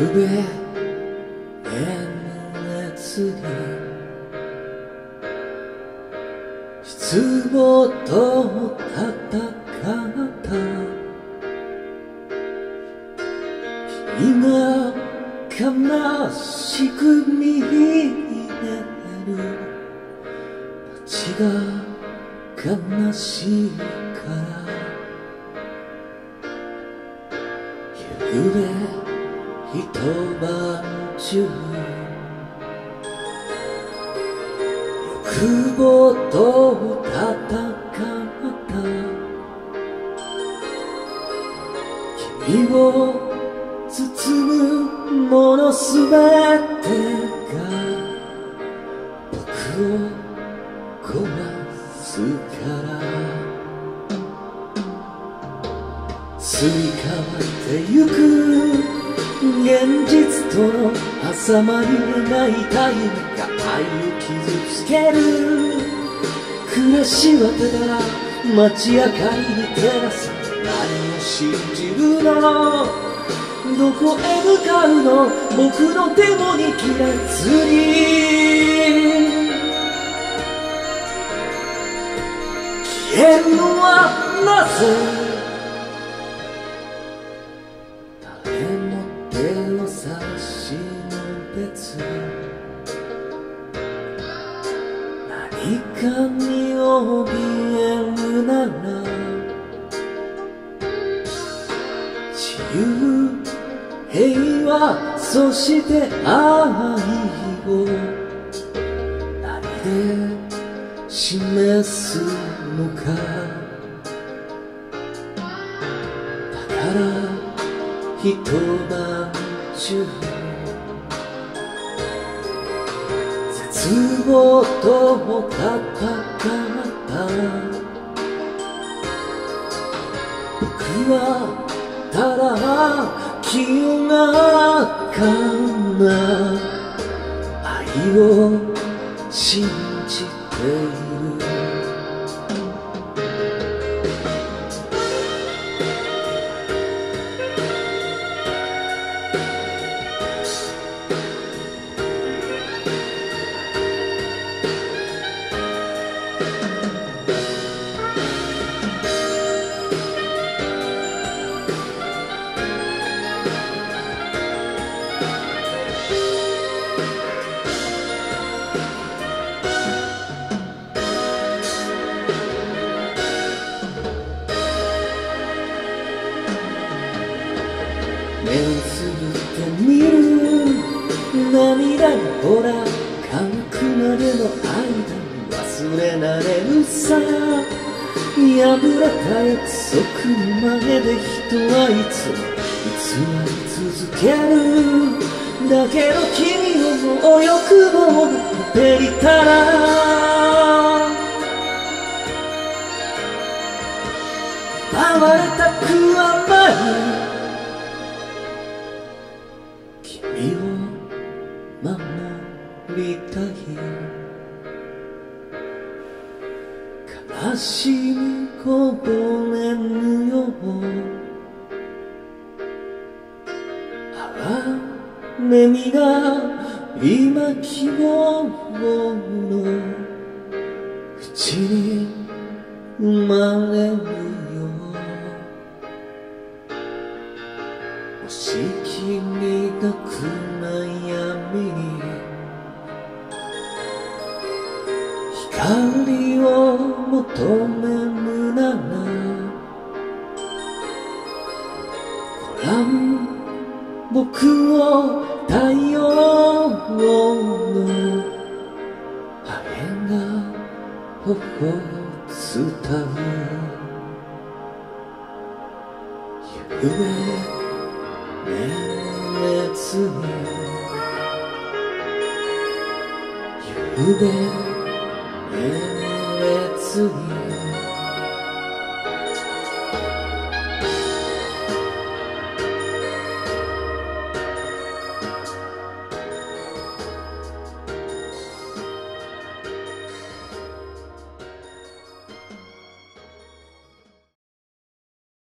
ゆべ熱に失望と戦った君が悲しく見える街が悲しいからゆべ一晩中欲望と戦った君を包むものすべてが僕を壊すから。すり替わってゆく現実との挟まり描いた夢が愛を傷つける。暮らしはただ街明かりに照らす何を信じるの？どこへ向かうの？僕の手も握らずに。消えるのはなぜ？何かに怯えるなら自由平和そして愛を何で示すのか。だから一晩中つぼともかかった。僕はただ清がかな。愛を信じている。目をつぶってみる涙にほら乾くまでの間。れられるさ破れた約束の前で人はいつも偽り続けるだけど君をもう欲望が減りたら奪われたくはない。悲しみこぼれぬよ雨みが今希望の。うちに生まれるよ。もし君が暗闇光を求めるならご覧僕を太陽の羽が頬を伝う夢熱烈にゆべ熱烈に